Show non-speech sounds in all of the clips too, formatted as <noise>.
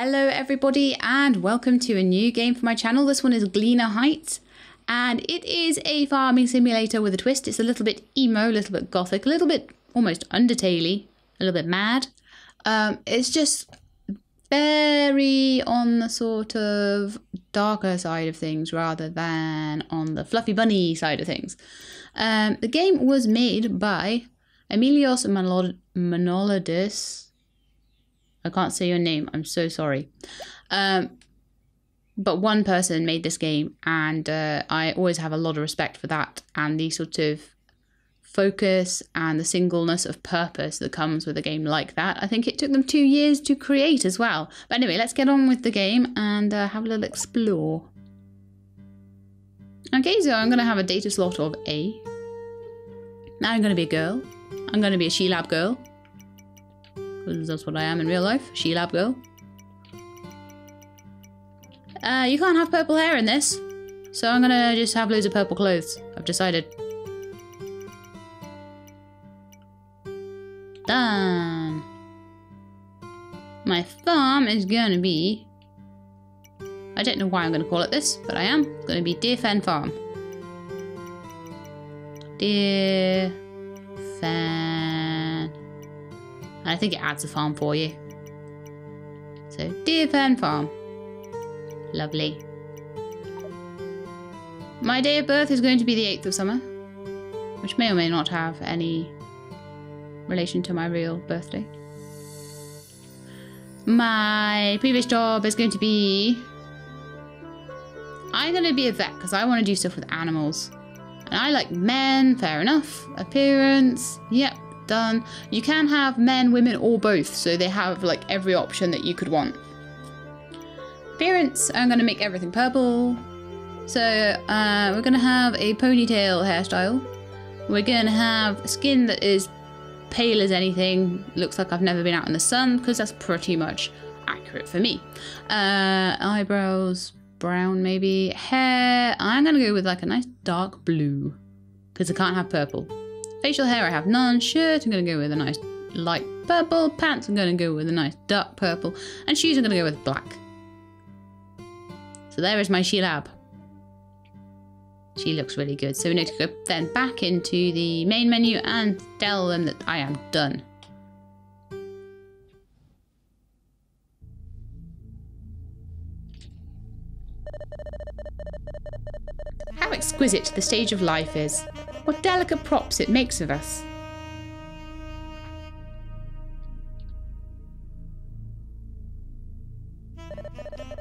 Hello everybody and welcome to a new game for my channel. This one is Gleaner Heights and it is a farming simulator with a twist. It's a little bit emo, a little bit gothic, a little bit almost Undertale a little bit mad. Um, it's just very on the sort of darker side of things rather than on the fluffy bunny side of things. Um, the game was made by Emilios Manolidis I can't say your name. I'm so sorry. Um, but one person made this game, and uh, I always have a lot of respect for that and the sort of focus and the singleness of purpose that comes with a game like that. I think it took them two years to create as well. But anyway, let's get on with the game and uh, have a little explore. Okay, so I'm going to have a data slot of A. Now I'm going to be a girl. I'm going to be a Shelab girl because that's what I am in real life. Shelab girl. Uh, you can't have purple hair in this. So I'm gonna just have loads of purple clothes. I've decided. Done. My farm is gonna be... I don't know why I'm gonna call it this, but I am. It's gonna be Deer Fen Farm. Deer Fen think it adds a farm for you. So, Deer Fen Farm. Lovely. My day of birth is going to be the 8th of summer, which may or may not have any relation to my real birthday. My previous job is going to be... I'm going to be a vet because I want to do stuff with animals. And I like men, fair enough. Appearance, yep, done. You can have men, women, or both, so they have like every option that you could want. Appearance, I'm going to make everything purple. So uh, we're going to have a ponytail hairstyle. We're going to have skin that is pale as anything. Looks like I've never been out in the sun because that's pretty much accurate for me. Uh, eyebrows, brown maybe. Hair, I'm going to go with like a nice dark blue because I can't have purple. Facial hair, I have none. Shirt, I'm going to go with a nice light purple. Pants, I'm going to go with a nice dark purple. And shoes, I'm going to go with black. So there is my Shelab. She looks really good. So we need to go then back into the main menu and tell them that I am done. How exquisite the stage of life is. What delicate props it makes of us.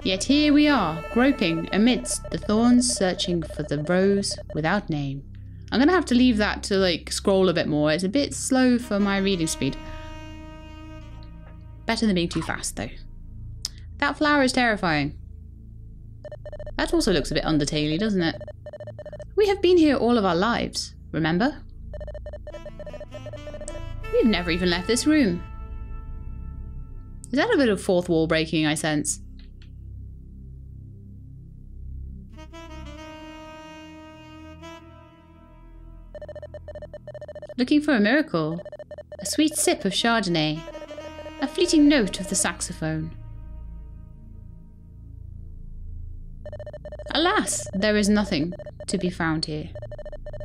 Yet here we are, groping amidst the thorns, searching for the rose without name. I'm gonna have to leave that to like scroll a bit more. It's a bit slow for my reading speed. Better than being too fast though. That flower is terrifying. That also looks a bit undertaley, doesn't it? We have been here all of our lives remember? We've never even left this room. Is that a bit of fourth wall breaking I sense? Looking for a miracle. A sweet sip of Chardonnay. A fleeting note of the saxophone. Alas, there is nothing to be found here.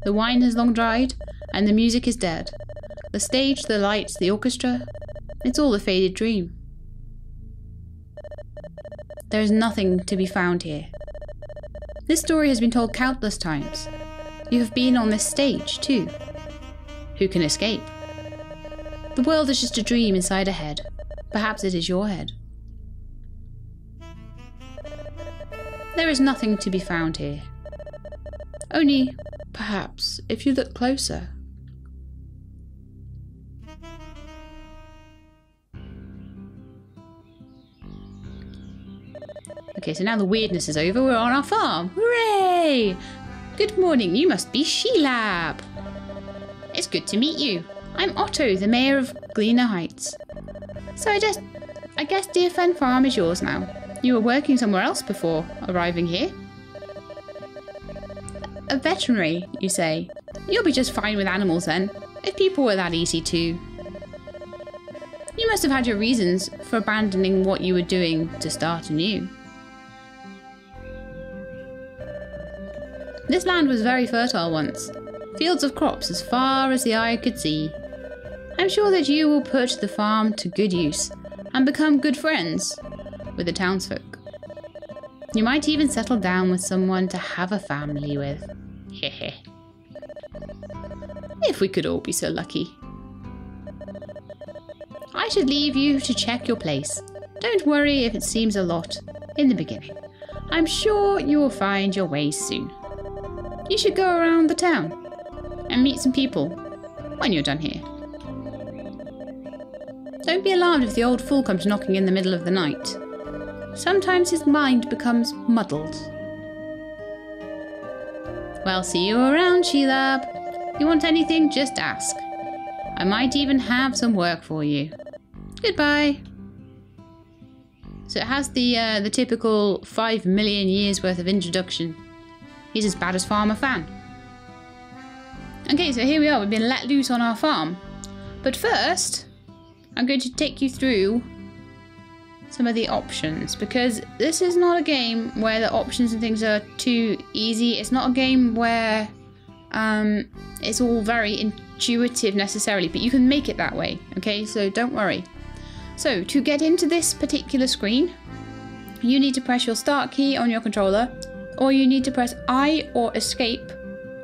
The wine has long dried, and the music is dead. The stage, the lights, the orchestra, it's all a faded dream. There is nothing to be found here. This story has been told countless times. You have been on this stage, too. Who can escape? The world is just a dream inside a head. Perhaps it is your head. There is nothing to be found here. Only Perhaps, if you look closer. Okay, so now the weirdness is over. We're on our farm. Hooray! Good morning. You must be Shelab. It's good to meet you. I'm Otto, the mayor of Gleaner Heights. So I just, I guess Deer Fen Farm is yours now. You were working somewhere else before arriving here. A veterinary, you say? You'll be just fine with animals then, if people were that easy too. You must have had your reasons for abandoning what you were doing to start anew. This land was very fertile once, fields of crops as far as the eye could see. I'm sure that you will put the farm to good use and become good friends with the townsfolk. You might even settle down with someone to have a family with. If we could all be so lucky. I should leave you to check your place. Don't worry if it seems a lot in the beginning. I'm sure you will find your way soon. You should go around the town and meet some people when you're done here. Don't be alarmed if the old fool comes knocking in the middle of the night. Sometimes his mind becomes muddled. Well, see you around, Shelab. You want anything, just ask. I might even have some work for you. Goodbye. So it has the uh, the typical five million years worth of introduction. He's as bad as Farmer Fan. Okay, so here we are. We've been let loose on our farm. But first, I'm going to take you through some of the options because this is not a game where the options and things are too easy. It's not a game where um, it's all very intuitive necessarily, but you can make it that way. Okay, so don't worry. So to get into this particular screen, you need to press your start key on your controller or you need to press I or escape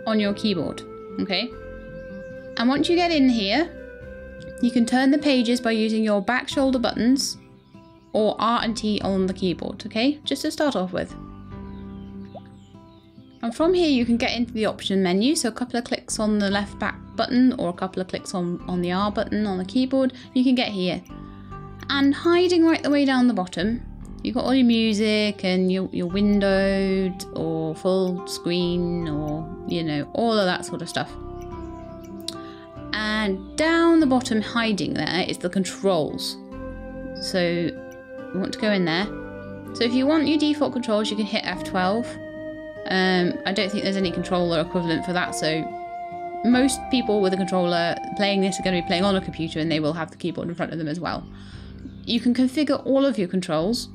on your keyboard. Okay. And once you get in here, you can turn the pages by using your back shoulder buttons or R and T on the keyboard, okay? Just to start off with. And from here you can get into the option menu, so a couple of clicks on the left back button or a couple of clicks on, on the R button on the keyboard, you can get here. And hiding right the way down the bottom, you've got all your music and your, your windowed or full screen or, you know, all of that sort of stuff. And down the bottom hiding there is the controls. So you want to go in there. So if you want your default controls, you can hit F12. Um, I don't think there's any controller equivalent for that, so most people with a controller playing this are going to be playing on a computer and they will have the keyboard in front of them as well. You can configure all of your controls,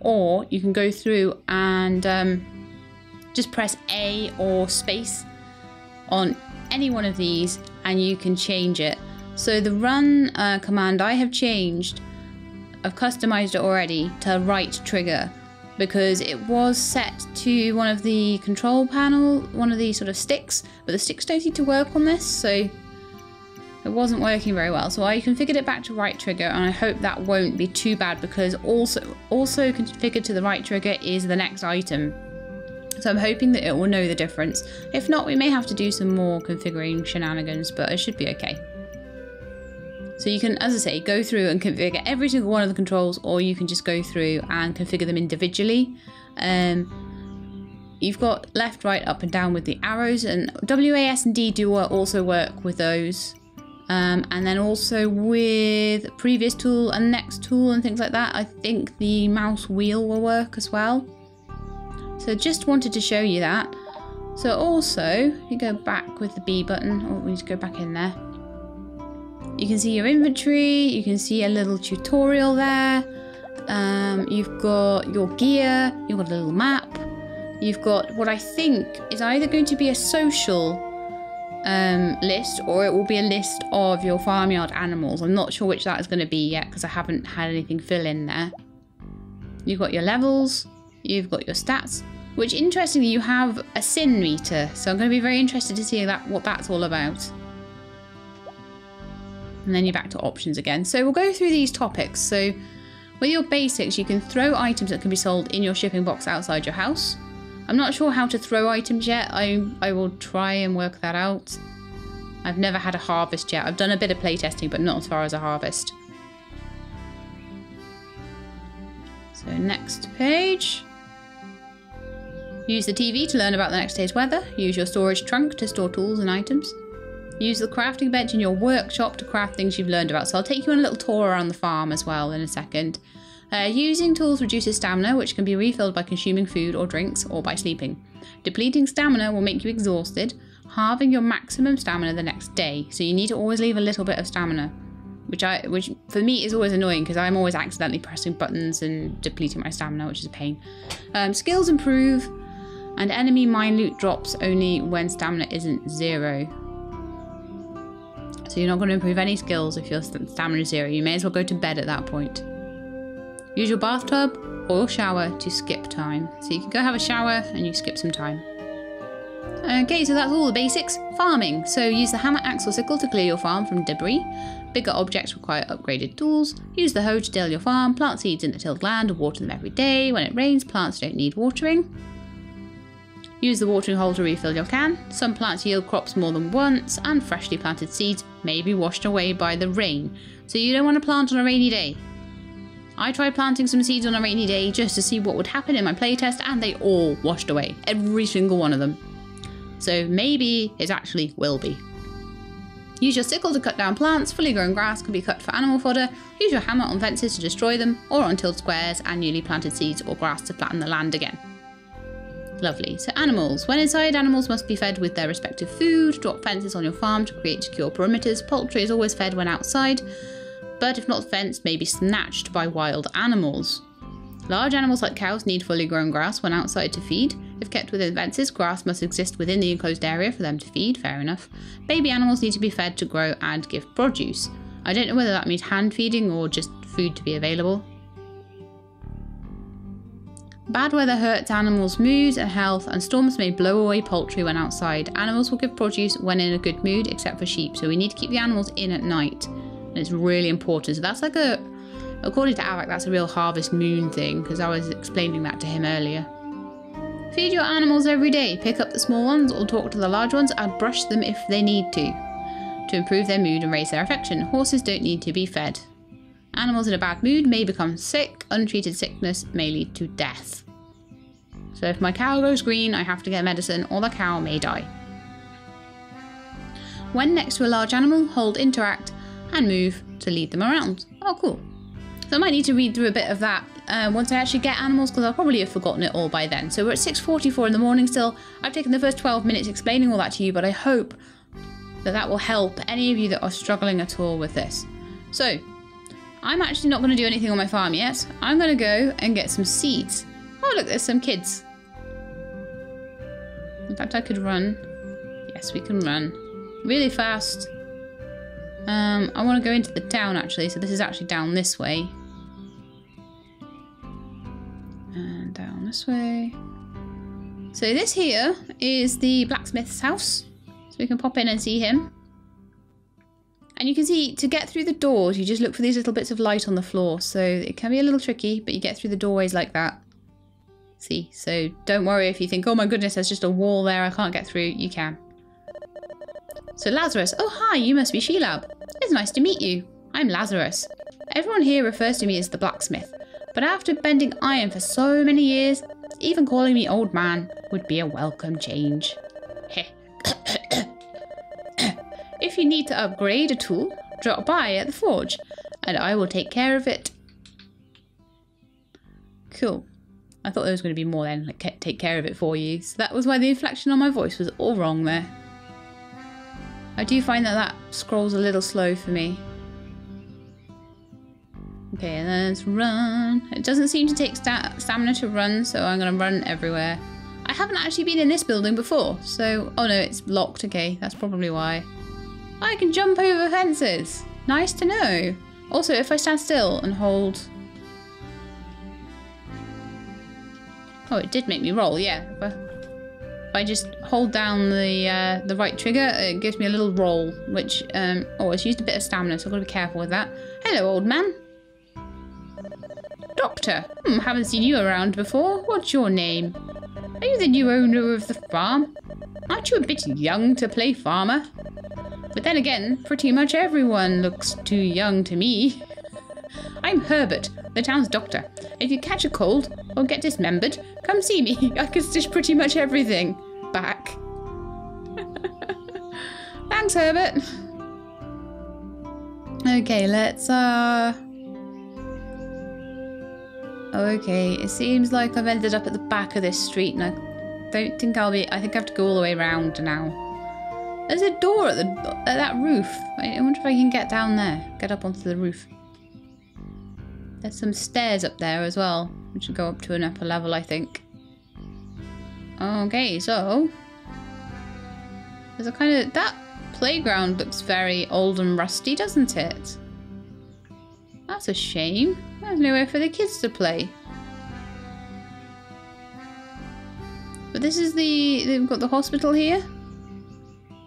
or you can go through and um, just press A or space on any one of these and you can change it. So the run uh, command I have changed, I've customized it already to right trigger because it was set to one of the control panel, one of the sort of sticks, but the sticks don't seem to work on this, so it wasn't working very well. So I configured it back to right trigger and I hope that won't be too bad because also also configured to the right trigger is the next item. So I'm hoping that it will know the difference. If not, we may have to do some more configuring shenanigans, but it should be okay. So you can, as I say, go through and configure every single one of the controls, or you can just go through and configure them individually. Um, you've got left, right, up and down with the arrows, and WAS and D do also work with those. Um, and then also with previous tool and next tool and things like that, I think the mouse wheel will work as well. So just wanted to show you that. So also, you go back with the B button, or we just go back in there. You can see your inventory, you can see a little tutorial there. Um, you've got your gear, you've got a little map. You've got what I think is either going to be a social um, list or it will be a list of your farmyard animals. I'm not sure which that is going to be yet because I haven't had anything fill in there. You've got your levels, you've got your stats, which interestingly you have a sin meter. So I'm going to be very interested to see that what that's all about. And then you're back to options again. So we'll go through these topics. So with your basics, you can throw items that can be sold in your shipping box outside your house. I'm not sure how to throw items yet. I, I will try and work that out. I've never had a harvest yet. I've done a bit of playtesting, but not as far as a harvest. So next page. Use the TV to learn about the next day's weather. Use your storage trunk to store tools and items. Use the crafting bench in your workshop to craft things you've learned about. So I'll take you on a little tour around the farm as well in a second. Uh, using tools reduces stamina, which can be refilled by consuming food or drinks or by sleeping. Depleting stamina will make you exhausted, halving your maximum stamina the next day. So you need to always leave a little bit of stamina. which I which for me is always annoying because I'm always accidentally pressing buttons and depleting my stamina, which is a pain. Um, skills improve, and enemy mine loot drops only when stamina isn't zero. So you're not going to improve any skills if your stamina is zero. You may as well go to bed at that point. Use your bathtub or shower to skip time. So you can go have a shower and you skip some time. Okay, so that's all the basics. Farming. So use the hammer, axe or sickle to clear your farm from debris. Bigger objects require upgraded tools. Use the hoe to till your farm. Plant seeds in the tilled land water them every day. When it rains, plants don't need watering. Use the watering hole to refill your can. Some plants yield crops more than once, and freshly planted seeds may be washed away by the rain. So you don't want to plant on a rainy day. I tried planting some seeds on a rainy day just to see what would happen in my playtest, and they all washed away. Every single one of them. So maybe it actually will be. Use your sickle to cut down plants. Fully grown grass can be cut for animal fodder. Use your hammer on fences to destroy them, or on tilled squares and newly planted seeds or grass to flatten the land again. Lovely. So animals. When inside, animals must be fed with their respective food. Drop fences on your farm to create secure perimeters. Poultry is always fed when outside, but if not fenced, may be snatched by wild animals. Large animals like cows need fully grown grass when outside to feed. If kept within fences, grass must exist within the enclosed area for them to feed, fair enough. Baby animals need to be fed to grow and give produce. I don't know whether that means hand feeding or just food to be available. Bad weather hurts animals' moods and health, and storms may blow away poultry when outside. Animals will give produce when in a good mood, except for sheep, so we need to keep the animals in at night. And it's really important. So that's like a, according to Avak, that's a real harvest moon thing, because I was explaining that to him earlier. Feed your animals every day. Pick up the small ones or talk to the large ones and brush them if they need to, to improve their mood and raise their affection. Horses don't need to be fed. Animals in a bad mood may become sick. Untreated sickness may lead to death. So if my cow goes green, I have to get medicine or the cow may die. When next to a large animal, hold interact and move to lead them around. Oh, cool. So I might need to read through a bit of that uh, once I actually get animals because I'll probably have forgotten it all by then. So we're at 6.44 in the morning still. I've taken the first 12 minutes explaining all that to you, but I hope that that will help any of you that are struggling at all with this. So I'm actually not going to do anything on my farm yet. I'm going to go and get some seeds. Oh, look, there's some kids. In fact, I could run. Yes, we can run. Really fast. Um, I want to go into the town, actually. So this is actually down this way. And down this way. So this here is the blacksmith's house. So we can pop in and see him. And you can see, to get through the doors, you just look for these little bits of light on the floor. So it can be a little tricky, but you get through the doorways like that. See, so don't worry if you think, oh my goodness, there's just a wall there, I can't get through. You can. So Lazarus, oh hi, you must be Shelab. It's nice to meet you. I'm Lazarus. Everyone here refers to me as the blacksmith, but after bending iron for so many years, even calling me old man would be a welcome change. <laughs> Heh. If you need to upgrade a tool, drop by at the forge, and I will take care of it. Cool. I thought there was going to be more then, like take care of it for you. So that was why the inflection on my voice was all wrong there. I do find that that scrolls a little slow for me. Okay, and then let's run. It doesn't seem to take stamina to run, so I'm going to run everywhere. I haven't actually been in this building before, so... Oh no, it's locked. Okay, that's probably why. I can jump over fences. Nice to know. Also, if I stand still and hold... Oh, it did make me roll, yeah. If I just hold down the uh, the right trigger, it gives me a little roll, which... Um, oh, it's used a bit of stamina, so I've got to be careful with that. Hello, old man. Doctor. Hmm, haven't seen you around before. What's your name? Are you the new owner of the farm? Aren't you a bit young to play farmer? But then again, pretty much everyone looks too young to me. I'm Herbert, the town's doctor. If you catch a cold or get dismembered, come see me. <laughs> I can stitch pretty much everything back. <laughs> Thanks, Herbert. Okay, let's, uh... Okay, it seems like I've ended up at the back of this street and I don't think I'll be... I think I have to go all the way around now. There's a door at, the, at that roof. I wonder if I can get down there. Get up onto the roof. There's some stairs up there as well, which go up to an upper level, I think. Okay, so... There's a kind of... That playground looks very old and rusty, doesn't it? That's a shame. There's nowhere for the kids to play. But this is the... They've got the hospital here.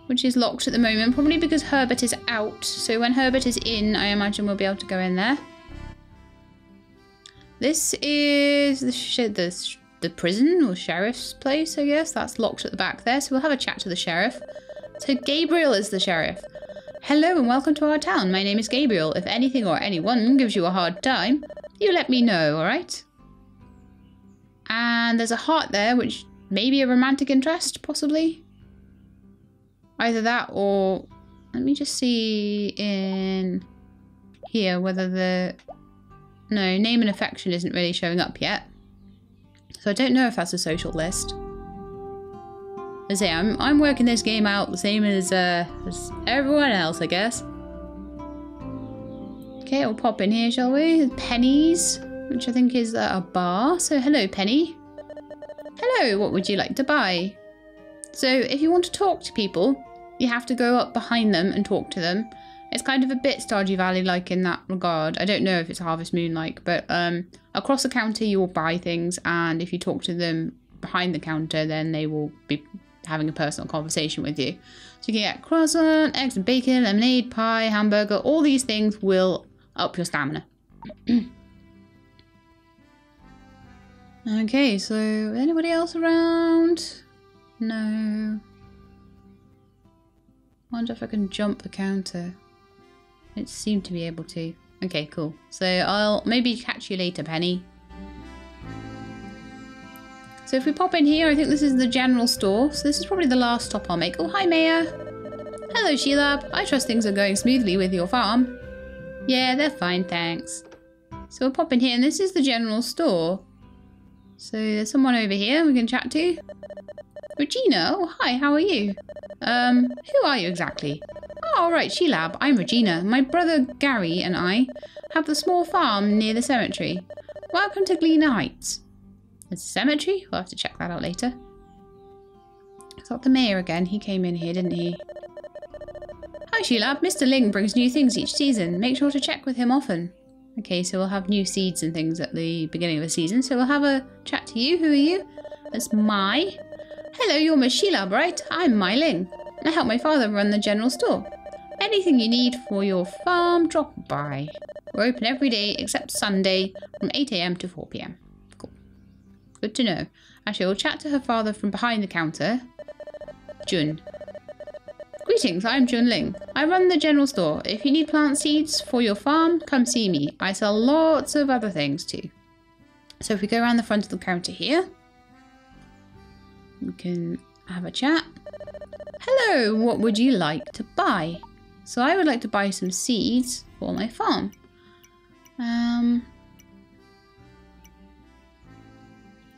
Which is locked at the moment. Probably because Herbert is out. So when Herbert is in, I imagine we'll be able to go in there. This is the, the, the prison or sheriff's place, I guess. That's locked at the back there. So we'll have a chat to the sheriff. So Gabriel is the sheriff. Hello and welcome to our town. My name is Gabriel. If anything or anyone gives you a hard time, you let me know, alright? And there's a heart there, which may be a romantic interest, possibly. Either that or... Let me just see in here whether the no, name and affection isn't really showing up yet. So I don't know if that's a social list. I say, I'm, I'm working this game out the same as, uh, as everyone else, I guess. Okay, we'll pop in here, shall we? Penny's, which I think is uh, a bar. So hello, Penny. Hello, what would you like to buy? So if you want to talk to people, you have to go up behind them and talk to them. It's kind of a bit Stardew Valley like in that regard. I don't know if it's Harvest Moon like, but um, across the counter you will buy things, and if you talk to them behind the counter, then they will be having a personal conversation with you. So you can get croissant, eggs and bacon, lemonade, pie, hamburger. All these things will up your stamina. <clears throat> okay, so anybody else around? No. Wonder if I can jump the counter. It seemed to be able to. Okay, cool. So I'll maybe catch you later, Penny. So if we pop in here, I think this is the general store. So this is probably the last stop I'll make. Oh, hi, Maya. Hello, Sheila. I trust things are going smoothly with your farm. Yeah, they're fine, thanks. So we'll pop in here, and this is the general store. So there's someone over here we can chat to. Regina, oh hi, how are you? Um, who are you exactly? Oh, right, Shelab. I'm Regina. My brother Gary and I have the small farm near the cemetery. Welcome to Gleaner Heights. The cemetery? We'll have to check that out later. Is that the mayor again? He came in here, didn't he? Hi, Shelab. Mr. Ling brings new things each season. Make sure to check with him often. Okay, so we'll have new seeds and things at the beginning of the season. So we'll have a chat to you. Who are you? That's Mai. Hello, you're Miss Shelab, right? I'm Mai Ling. I help my father run the general store. Anything you need for your farm, drop by. We're open every day except Sunday from 8am to 4pm. Cool. Good to know. Actually, we'll chat to her father from behind the counter. Jun. Greetings, I'm Jun Ling. I run the general store. If you need plant seeds for your farm, come see me. I sell lots of other things too. So if we go around the front of the counter here, we can have a chat. Hello, what would you like to buy? So I would like to buy some seeds for my farm. Um,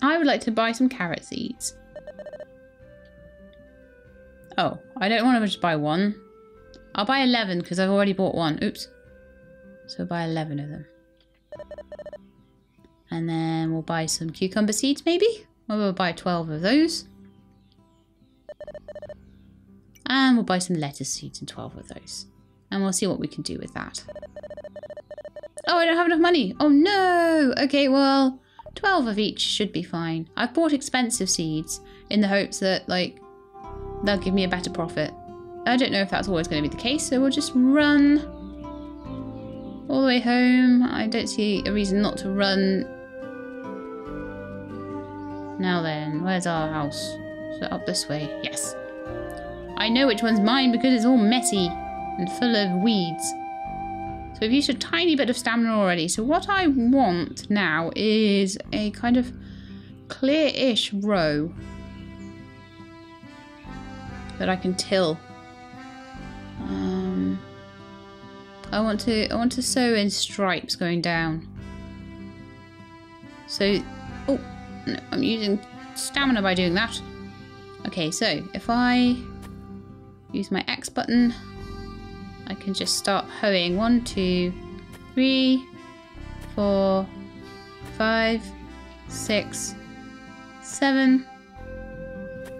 I would like to buy some carrot seeds. Oh, I don't want to just buy one. I'll buy 11 because I've already bought one. Oops. So buy 11 of them. And then we'll buy some cucumber seeds maybe? Or we'll buy 12 of those. And we'll buy some lettuce seeds and 12 of those. And we'll see what we can do with that. Oh, I don't have enough money. Oh no! Okay, well, 12 of each should be fine. I've bought expensive seeds in the hopes that, like, they'll give me a better profit. I don't know if that's always going to be the case, so we'll just run all the way home. I don't see a reason not to run. Now then, where's our house? So up this way. Yes. I know which one's mine because it's all messy and full of weeds. So we've used a tiny bit of stamina already. So what I want now is a kind of clear-ish row that I can till. Um, I want to I want to sew in stripes going down. So, oh, no, I'm using stamina by doing that. Okay, so if I use my X button, I can just start hoeing. One, two, three, four, five, six, seven,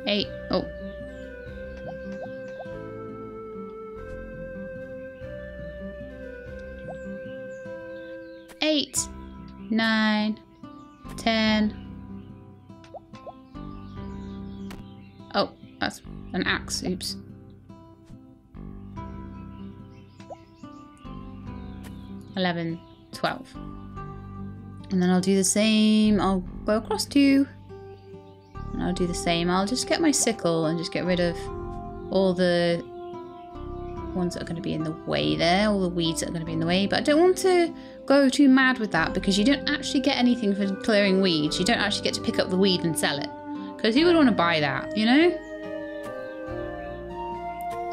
eight. Oh. Eight, nine, ten. Oh, that's an axe. Oops. 11, 12. And then I'll do the same. I'll go across two. And I'll do the same. I'll just get my sickle and just get rid of all the ones that are going to be in the way there, all the weeds that are going to be in the way. But I don't want to go too mad with that because you don't actually get anything for clearing weeds. You don't actually get to pick up the weed and sell it. Because who would want to buy that, you know?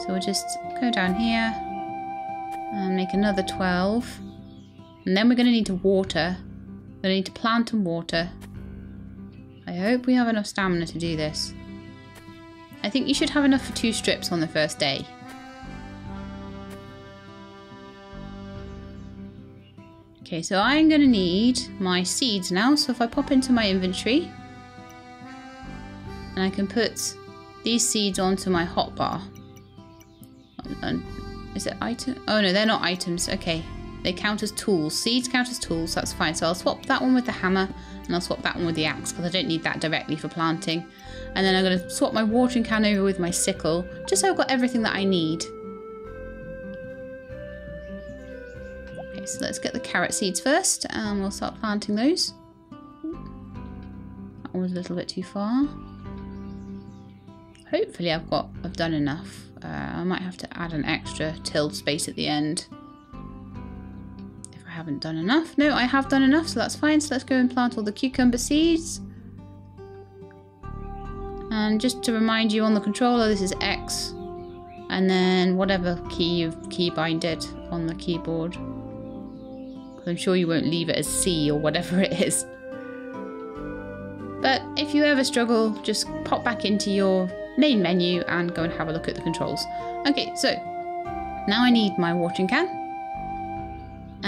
So we'll just go down here and make another 12. And then we're going to need to water. We're going to need to plant and water. I hope we have enough stamina to do this. I think you should have enough for two strips on the first day. Okay, so I'm going to need my seeds now. So if I pop into my inventory, and I can put these seeds onto my hotbar. Is it item? Oh no, they're not items. Okay, they count as tools. Seeds count as tools, that's fine. So I'll swap that one with the hammer and I'll swap that one with the axe because I don't need that directly for planting. And then I'm going to swap my watering can over with my sickle just so I've got everything that I need. Okay, so let's get the carrot seeds first and we'll start planting those. That one was a little bit too far. Hopefully I've got, I've done enough. Uh, I might have to add an extra tilled space at the end haven't done enough. No, I have done enough, so that's fine. So let's go and plant all the cucumber seeds. And just to remind you on the controller, this is X. And then whatever key you've keybinded on the keyboard. I'm sure you won't leave it as C or whatever it is. But if you ever struggle, just pop back into your main menu and go and have a look at the controls. Okay, so now I need my watering can.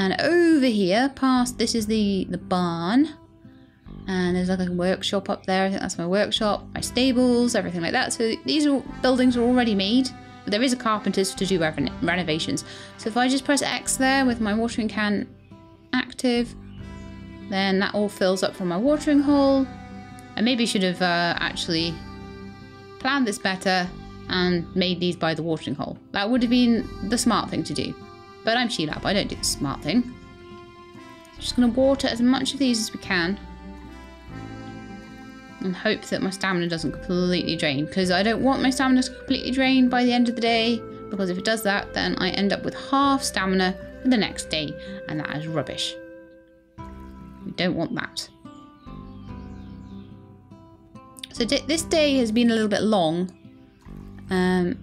And over here, past this is the, the barn. And there's like a workshop up there. I think that's my workshop, my stables, everything like that. So these are buildings are already made. But there is a carpenter's to do renovations. So if I just press X there with my watering can active, then that all fills up from my watering hole. I maybe should have uh, actually planned this better and made these by the watering hole. That would have been the smart thing to do. But I'm Shelab, I don't do the smart thing. Just going to water as much of these as we can. And hope that my stamina doesn't completely drain. Because I don't want my stamina to completely drain by the end of the day. Because if it does that, then I end up with half stamina for the next day. And that is rubbish. We don't want that. So this day has been a little bit long. Um,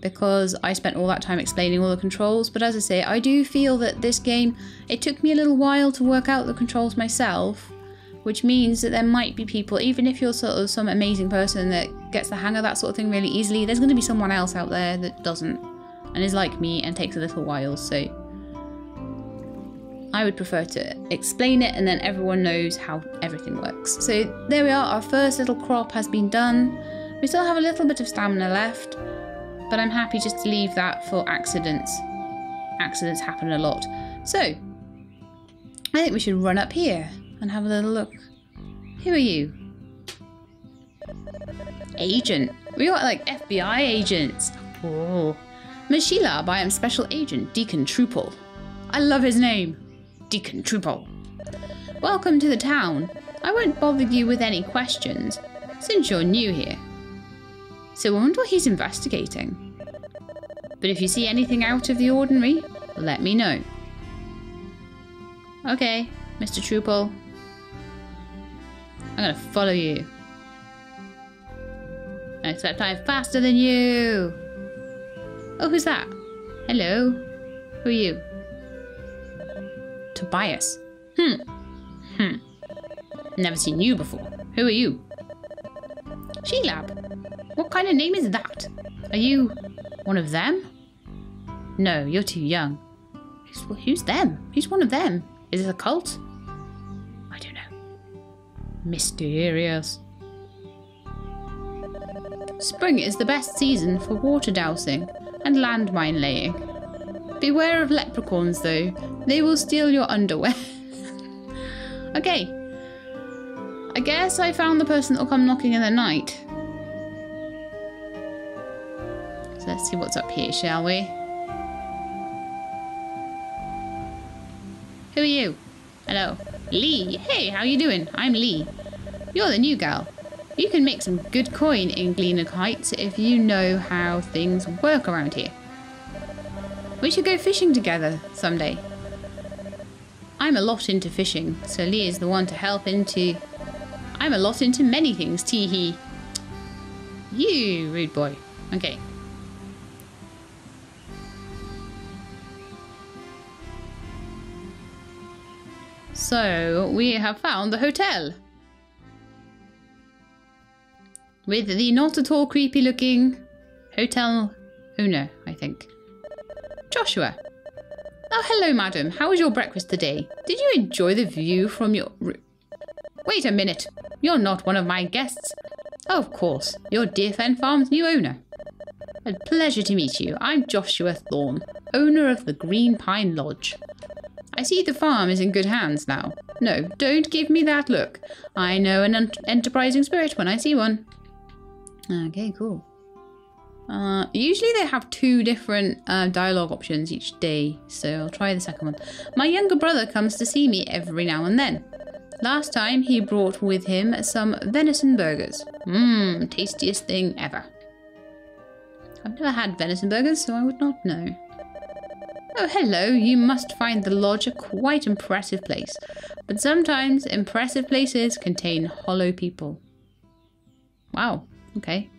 because I spent all that time explaining all the controls. But as I say, I do feel that this game, it took me a little while to work out the controls myself, which means that there might be people, even if you're sort of some amazing person that gets the hang of that sort of thing really easily, there's going to be someone else out there that doesn't and is like me and takes a little while. So I would prefer to explain it and then everyone knows how everything works. So there we are, our first little crop has been done. We still have a little bit of stamina left, but I'm happy just to leave that for accidents. Accidents happen a lot. So, I think we should run up here and have a little look. Who are you? Agent. We got like FBI agents. Oh. Mashilab, I am Special Agent Deacon Truple. I love his name. Deacon Truple. Welcome to the town. I won't bother you with any questions, since you're new here. So I wonder what he's investigating. But if you see anything out of the ordinary, let me know. Okay, Mr. Truple. I'm gonna follow you. Except I'm faster than you. Oh, who's that? Hello. Who are you? Tobias. Hmm. Hmm. Never seen you before. Who are you? Shelab. What kind of name is that? Are you One of them? No, you're too young. Who's, who's them? Who's one of them? Is it a cult? I don't know. Mysterious. Spring is the best season for water dowsing and landmine laying. Beware of leprechauns, though. They will steal your underwear. <laughs> okay. I guess I found the person that'll come knocking in the night. So let's see what's up here, shall we? Who are you? Hello. Lee. Hey, how you doing? I'm Lee. You're the new gal. You can make some good coin in Gleaner Heights if you know how things work around here. We should go fishing together someday. I'm a lot into fishing, so Lee is the one to help into... I'm a lot into many things, tee You, rude boy. Okay. So, we have found the hotel with the not at all creepy looking hotel owner, I think. Joshua. Oh, hello, madam. How was your breakfast today? Did you enjoy the view from your... Wait a minute. You're not one of my guests. Of course. You're Deerfen Farm's new owner. A pleasure to meet you. I'm Joshua Thorne, owner of the Green Pine Lodge. I see the farm is in good hands now. No, don't give me that look. I know an enterprising spirit when I see one. Okay, cool. Uh, usually they have two different uh, dialogue options each day, so I'll try the second one. My younger brother comes to see me every now and then. Last time he brought with him some venison burgers. Mmm, tastiest thing ever. I've never had venison burgers, so I would not know. Oh, hello, you must find the lodge a quite impressive place. But sometimes impressive places contain hollow people. Wow, Okay.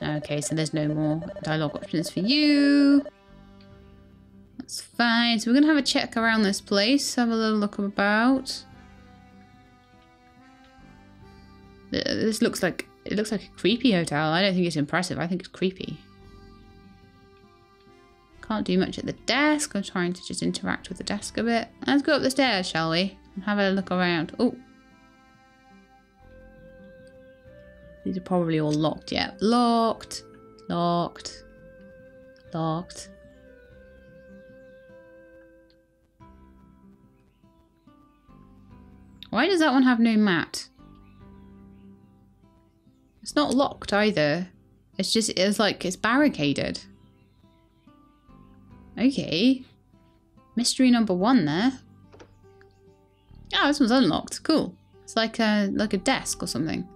Okay, so there's no more dialogue options for you. That's fine. So we're going to have a check around this place. Have a little look about. This looks like... It looks like a creepy hotel. I don't think it's impressive. I think it's creepy. Can't do much at the desk. I'm trying to just interact with the desk a bit. Let's go up the stairs, shall we? And have a look around. Oh, These are probably all locked yet. Locked. Locked. Locked. Why does that one have no mat? It's not locked either. It's just, it's like, it's barricaded. Okay. Mystery number one there. Oh, this one's unlocked. Cool. It's like a, like a desk or something.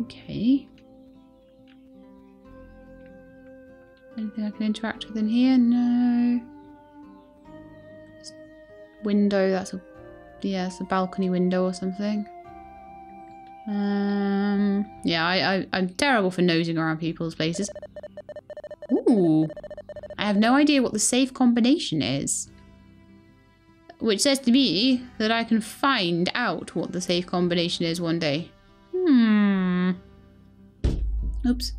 Okay. Anything I can interact with in here? No. Window, that's a yeah, it's a balcony window or something. Um yeah, I, I I'm terrible for nosing around people's places. Ooh. I have no idea what the safe combination is. Which says to me that I can find out what the safe combination is one day. Hmm. Oops.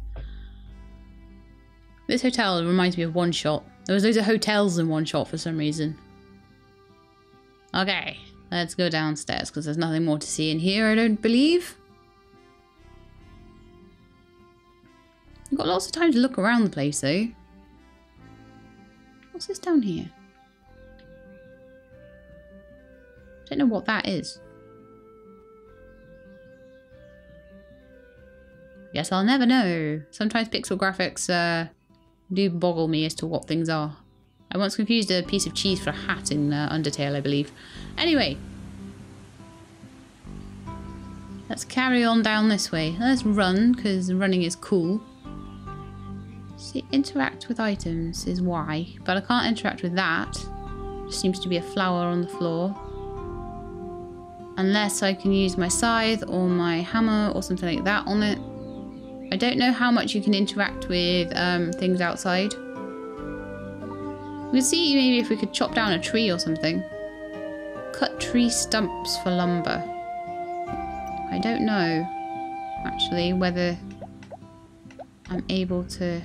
This hotel reminds me of OneShot. There was loads of hotels in OneShot for some reason. Okay, let's go downstairs because there's nothing more to see in here, I don't believe. I've got lots of time to look around the place though. What's this down here? I don't know what that is. Yes, I'll never know. Sometimes pixel graphics uh, do boggle me as to what things are. I once confused a piece of cheese for a hat in uh, Undertale, I believe. Anyway. Let's carry on down this way. Let's run, because running is cool. See, interact with items is Y, but I can't interact with that. There seems to be a flower on the floor. Unless I can use my scythe or my hammer or something like that on it. I don't know how much you can interact with um, things outside. We'll see maybe if we could chop down a tree or something. cut tree stumps for lumber. I don't know, actually, whether I'm able to...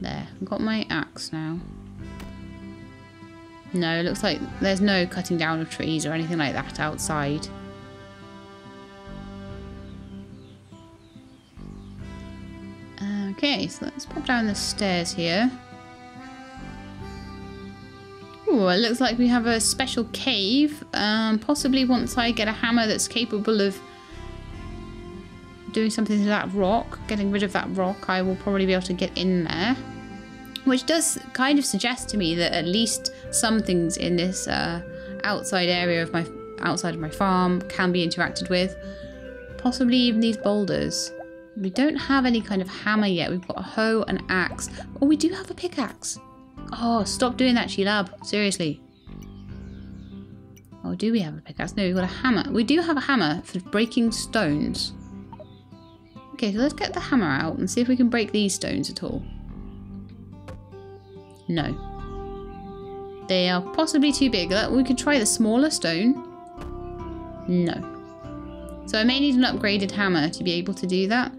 There, I've got my axe now. No, it looks like there's no cutting down of trees or anything like that outside. So let's pop down the stairs here. Ooh, it looks like we have a special cave. Um, possibly once I get a hammer that's capable of doing something to that rock, getting rid of that rock, I will probably be able to get in there. Which does kind of suggest to me that at least some things in this uh, outside area of my outside of my farm can be interacted with. Possibly even these boulders. We don't have any kind of hammer yet. We've got a hoe, an axe. Oh, we do have a pickaxe. Oh, stop doing that, Shelab. Seriously. Oh, do we have a pickaxe? No, we've got a hammer. We do have a hammer for breaking stones. Okay, so let's get the hammer out and see if we can break these stones at all. No. They are possibly too big. Uh, we could try the smaller stone. No. So I may need an upgraded hammer to be able to do that.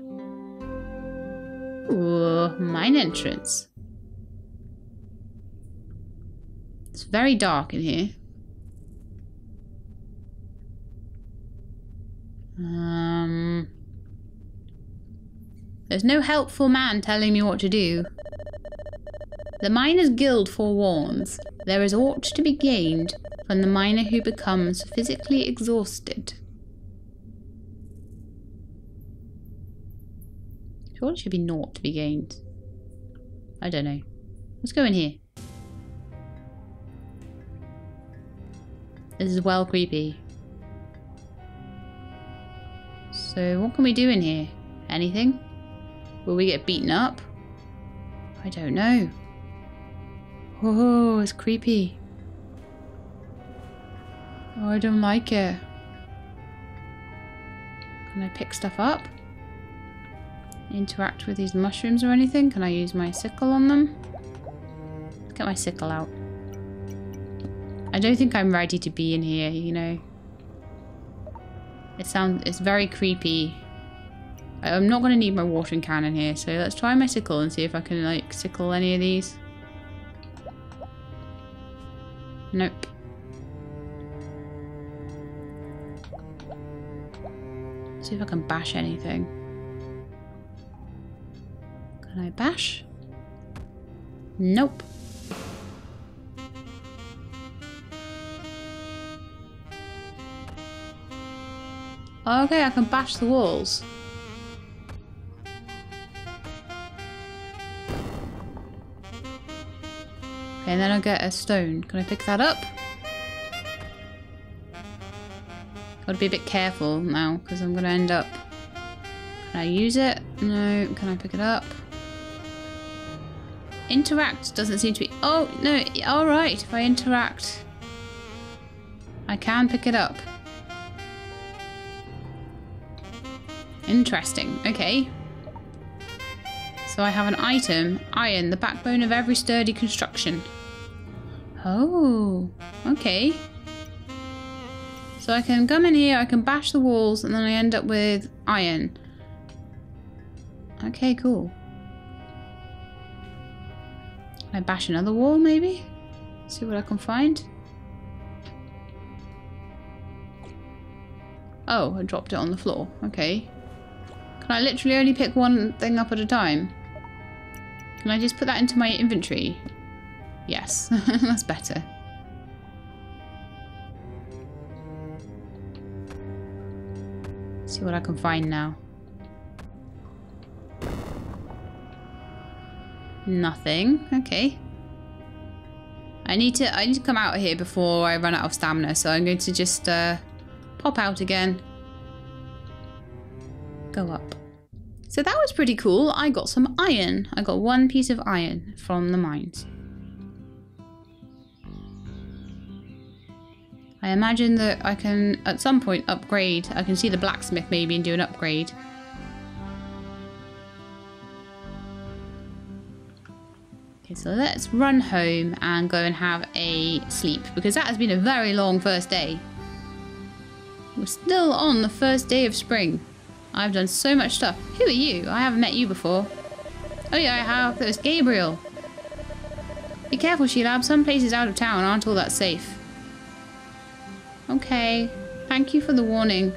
Ooh, mine entrance. It's very dark in here. Um, there's no helpful man telling me what to do. The Miners Guild forewarns there is aught to be gained from the miner who becomes physically exhausted. Sure, it should be naught to be gained. I don't know. Let's go in here. This is well creepy. So what can we do in here? Anything? Will we get beaten up? I don't know. Oh, it's creepy. Oh, I don't like it. Can I pick stuff up? Interact with these mushrooms or anything? Can I use my sickle on them? Get my sickle out. I don't think I'm ready to be in here, you know. It sounds, it's very creepy. I'm not going to need my watering can in here, so let's try my sickle and see if I can, like, sickle any of these. Nope. See if I can bash anything. Can I bash? Nope. Okay, I can bash the walls. Okay, and then I'll get a stone. Can I pick that up? Gotta be a bit careful now, because I'm gonna end up... Can I use it? No. Can I pick it up? Interact doesn't seem to be... Oh, no. Alright, if I interact... I can pick it up. Interesting. Okay. So I have an item. Iron, the backbone of every sturdy construction. Oh, okay. So I can come in here, I can bash the walls, and then I end up with iron. Okay, cool. Can I bash another wall, maybe? See what I can find. Oh, I dropped it on the floor. Okay. Can I literally only pick one thing up at a time? Can I just put that into my inventory? Yes, <laughs> that's better. See what I can find now. Nothing. Okay. I need to I need to come out of here before I run out of stamina, so I'm going to just uh, pop out again. Go up. So that was pretty cool. I got some iron. I got one piece of iron from the mines. I imagine that I can, at some point, upgrade. I can see the blacksmith maybe and do an upgrade. So let's run home and go and have a sleep because that has been a very long first day. We're still on the first day of spring. I've done so much stuff. Who are you? I haven't met you before. Oh yeah, I have. There's Gabriel. Be careful, Shelab. Some places out of town aren't all that safe. Okay. Thank you for the warning.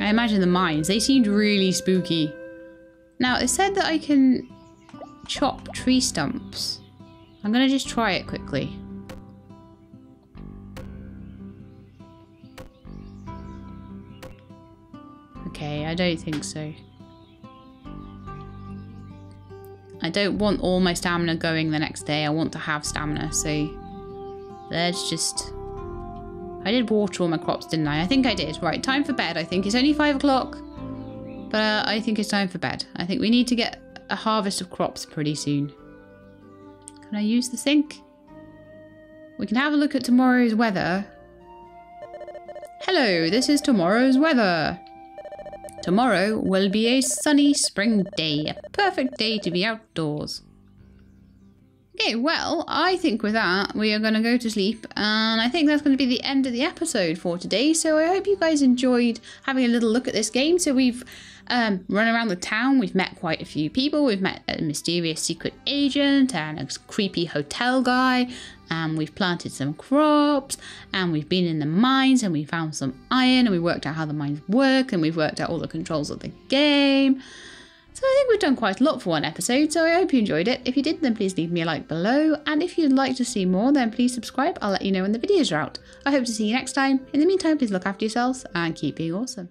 I imagine the mines. They seemed really spooky. Now, it said that I can chop tree stumps. I'm going to just try it quickly. Okay, I don't think so. I don't want all my stamina going the next day. I want to have stamina, so let's just... I did water all my crops, didn't I? I think I did. Right, time for bed, I think. It's only five o'clock. But uh, I think it's time for bed. I think we need to get a harvest of crops pretty soon. Can I use the sink? We can have a look at tomorrow's weather. Hello, this is tomorrow's weather. Tomorrow will be a sunny spring day, a perfect day to be outdoors. Okay, well, I think with that, we are going to go to sleep, and I think that's going to be the end of the episode for today. So I hope you guys enjoyed having a little look at this game. So we've um, run around the town, we've met quite a few people, we've met a mysterious secret agent and a creepy hotel guy, and we've planted some crops, and we've been in the mines, and we found some iron, and we worked out how the mines work, and we've worked out all the controls of the game. So I think we've done quite a lot for one episode, so I hope you enjoyed it. If you did, then please leave me a like below, and if you'd like to see more, then please subscribe. I'll let you know when the videos are out. I hope to see you next time. In the meantime, please look after yourselves and keep being awesome.